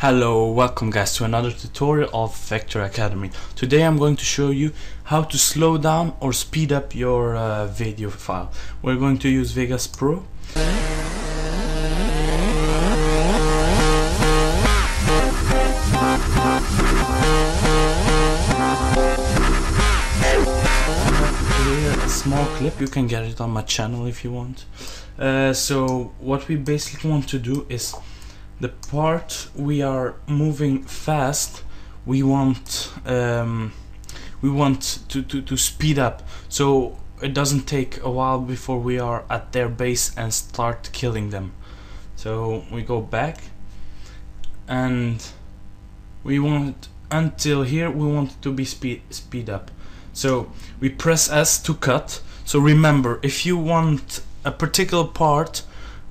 Hello, welcome guys to another tutorial of Vector Academy. Today I'm going to show you how to slow down or speed up your uh, video file. We're going to use Vegas Pro. small clip, you can get it on my channel if you want. Uh, so what we basically want to do is the part we are moving fast we want um, we want to, to, to speed up. So it doesn't take a while before we are at their base and start killing them. So we go back and we want until here we want to be speed speed up. So we press S to cut. So remember if you want a particular part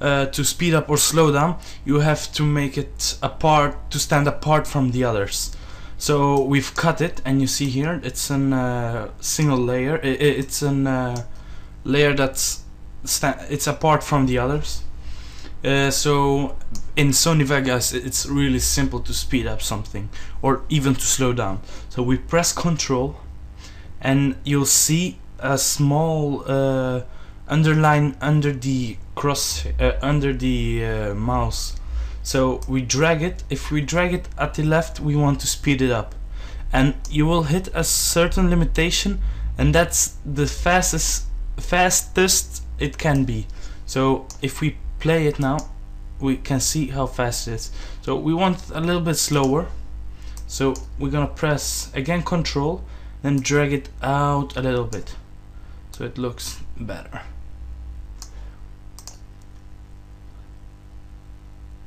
uh, to speed up or slow down you have to make it apart to stand apart from the others. So we've cut it and you see here it's a uh, single layer. It's a uh, layer that's it's apart from the others. Uh, so in Sony Vegas it's really simple to speed up something or even to slow down. So we press control and you'll see a small uh, underline under the cross uh, under the uh, mouse. So we drag it. If we drag it at the left we want to speed it up. And you will hit a certain limitation and that's the fastest fastest it can be. So if we play it now we can see how fast it is. So we want a little bit slower. So we're gonna press again control then drag it out a little bit so it looks better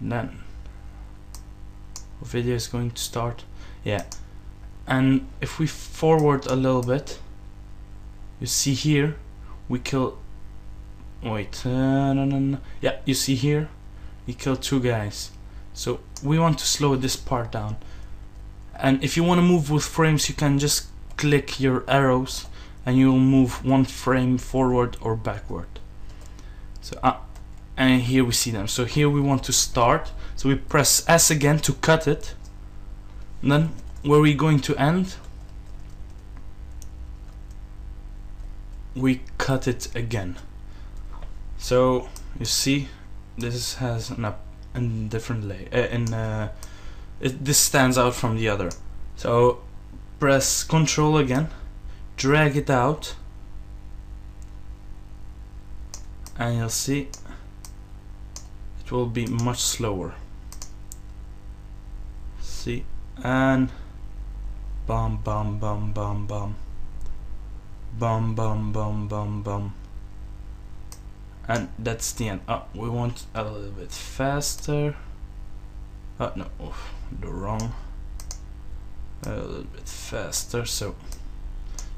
then video is going to start. Yeah. And if we forward a little bit you see here we kill wait uh, no, no, no. yeah you see here we kill two guys. So we want to slow this part down. And if you want to move with frames you can just click your arrows and you'll move one frame forward or backward. So uh, and here we see them. So here we want to start. So we press S again to cut it. And then where we going to end? We cut it again. So you see this has an up different lay uh, in uh, it, this stands out from the other. So press control again drag it out. And you'll see it will be much slower. See and bum bum bum bum bum. Bum bum bum bum bum. And that's the end. Oh we want a little bit faster. Oh no oof, the wrong. A little bit faster so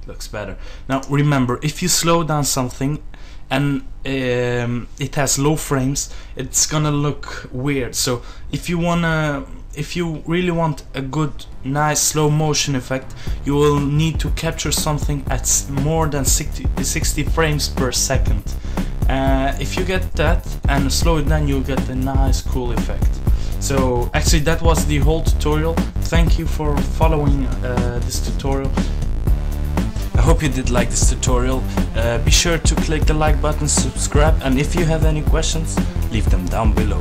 looks better. Now remember if you slow down something and um, it has low frames it's gonna look weird. So if you wanna if you really want a good nice slow motion effect you will need to capture something at more than 60, 60 frames per second. Uh, if you get that and slow it down you'll get a nice cool effect. So actually that was the whole tutorial. Thank you for following uh, this tutorial hope you did like this tutorial. Uh, be sure to click the like button, subscribe, and if you have any questions, leave them down below.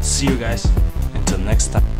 See you guys. Until next time.